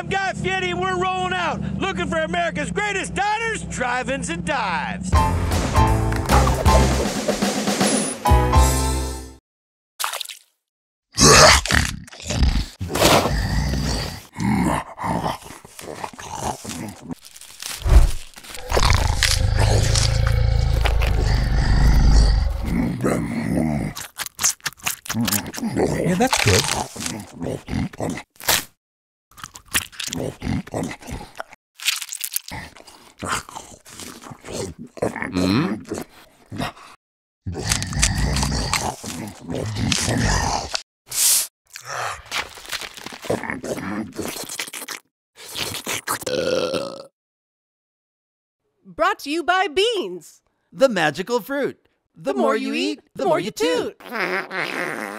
I'm Guy Fieri, and we're rolling out, looking for America's greatest diners, drive-ins, and dives. Yeah, that's good. Brought to you by Beans. The magical fruit. The, more, you eat, the more you toot.